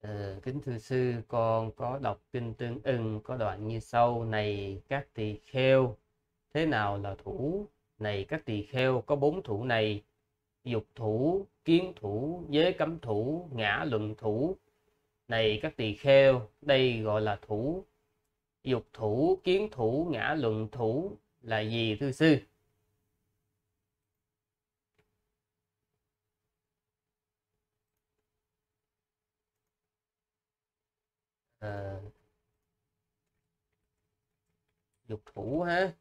Ờ, kính thưa sư, con có đọc kinh tương ưng có đoạn như sau. Này các tỳ kheo thế nào là thủ? Này các tỳ kheo có bốn thủ này. Dục thủ kiến thủ giới cấm thủ ngã luận thủ. Này các tỳ kheo đây gọi là thủ. Dục thủ kiến thủ ngã luận thủ là gì thưa sư? Ờ, dục thủ ha.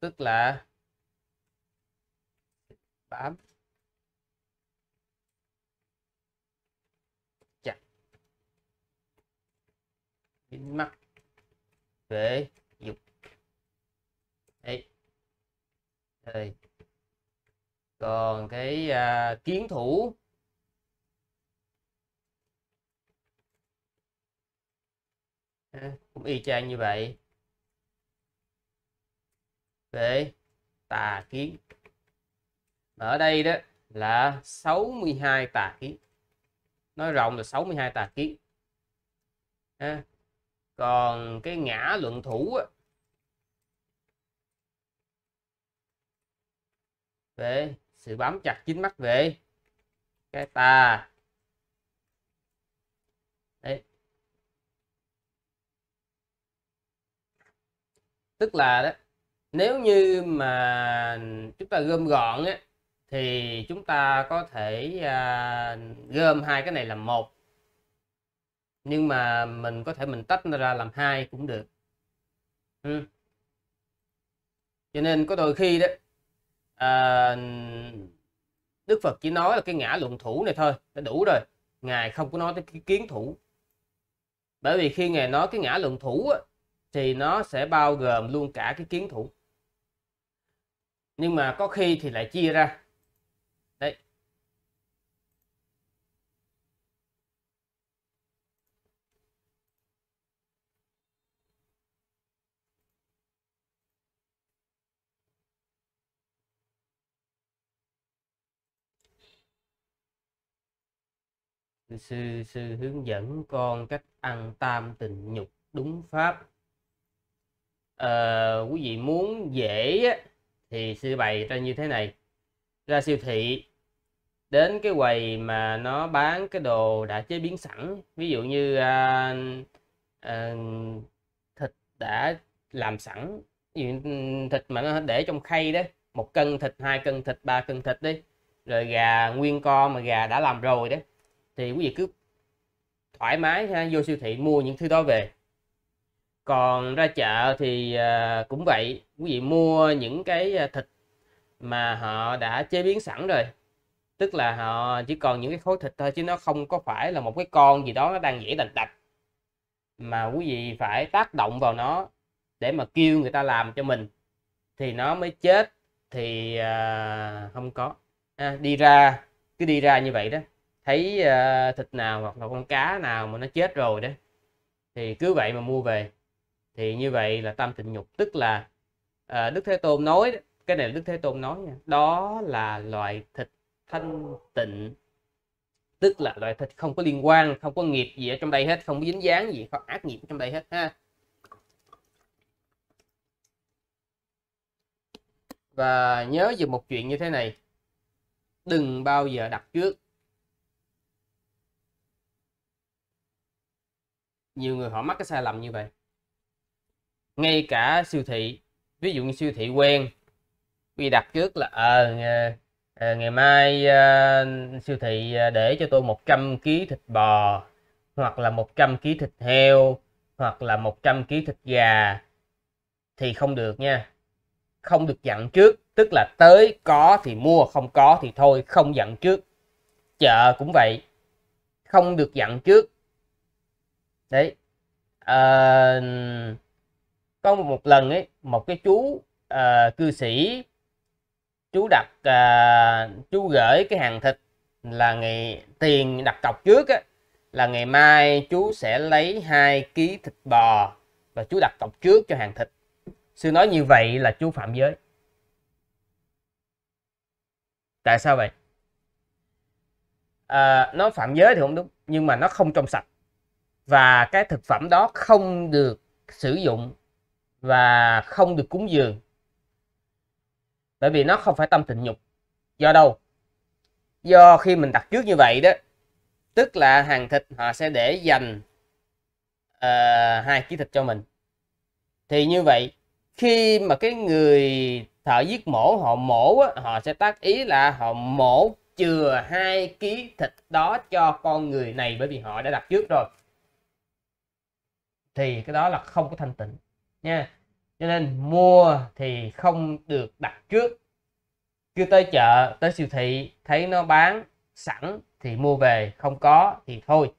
Tức là bám. Chặt. Dính mắt. Về dục. Đấy đây còn cái à, kiến thủ. Ừ, cũng y chang như vậy. Về tà kiến. Ở đây đó là 62 tà kiến. Nói rộng là 62 tà kiến. À, còn cái ngã luận thủ á, về sự bám chặt chính mắt về. Cái tà đấy tức là đó nếu như mà chúng ta gom gọn á thì chúng ta có thể à, gom hai cái này làm một. Nhưng mà mình có thể mình tách nó ra làm hai cũng được. Ừ. cho nên có đôi khi đó à, Đức Phật chỉ nói là cái ngã luận thủ này thôi đã đủ rồi. Ngài không có nói tới cái kiến thủ. Bởi vì khi ngài nói cái ngã luận thủ á, thì nó sẽ bao gồm luôn cả cái kiến thủ. Nhưng mà có khi thì lại chia ra. Đấy. Sư sư hướng dẫn con cách ăn tam tình nhục đúng pháp uh, quý vị muốn dễ á, thì sư bày ra như thế này. Ra siêu thị đến cái quầy mà nó bán cái đồ đã chế biến sẵn ví dụ như uh, uh, thịt đã làm sẵn thịt mà nó để trong khay đó một cân thịt hai cân thịt ba cân thịt đi rồi gà nguyên con mà gà đã làm rồi đấy thì quý vị cứ thoải mái ha, vô siêu thị mua những thứ đó về còn ra chợ thì à, cũng vậy. Quý vị mua những cái à, thịt mà họ đã chế biến sẵn rồi. Tức là họ chỉ còn những cái khối thịt thôi chứ nó không có phải là một cái con gì đó nó đang dễ đành đạch. Mà quý vị phải tác động vào nó để mà kêu người ta làm cho mình thì nó mới chết. Thì à, không có. À, đi ra cứ đi ra như vậy đó. Thấy thịt nào hoặc là con cá nào mà nó chết rồi đó thì cứ vậy mà mua về thì như vậy là tam tịnh nhục tức là à, đức thế tôn nói cái này là đức thế tôn nói nha đó là loại thịt thanh tịnh tức là loại thịt không có liên quan không có nghiệp gì ở trong đây hết không có dính dáng gì không ác nghiệp trong đây hết ha. Và nhớ về một chuyện như thế này đừng bao giờ đặt trước. Nhiều người họ mắc cái sai lầm như vậy ngay cả siêu thị ví dụ như siêu thị quen vì đặt trước là ờ à, à, ngày mai à, siêu thị để cho tôi 100 kg thịt bò hoặc là 100 kg thịt heo hoặc là 100 kg thịt gà thì không được nha. Không được dặn trước tức là tới có thì mua không có thì thôi không dặn trước. Chợ cũng vậy không được dặn trước. Đấy uh, có một lần ấy một cái chú uh, cư sĩ chú đặt uh, chú gửi cái hàng thịt là ngày tiền đặt cọc trước á, là ngày mai chú sẽ lấy hai ký thịt bò và chú đặt cọc trước cho hàng thịt. Sư nói như vậy là chú phạm giới. Tại sao vậy? À, nó phạm giới thì không đúng nhưng mà nó không trong sạch. Và cái thực phẩm đó không được sử dụng và không được cúng dường. Bởi vì nó không phải tâm tình nhục. Do đâu? Do khi mình đặt trước như vậy đó tức là hàng thịt họ sẽ để dành uh, hai ký thịt cho mình. Thì như vậy khi mà cái người thợ giết mổ họ mổ á, họ sẽ tác ý là họ mổ chừa hai ký thịt đó cho con người này bởi vì họ đã đặt trước rồi. Thì cái đó là không có thanh tịnh nha. Cho nên mua thì không được đặt trước. Cứ tới chợ, tới siêu thị, thấy nó bán sẵn thì mua về, không có thì thôi.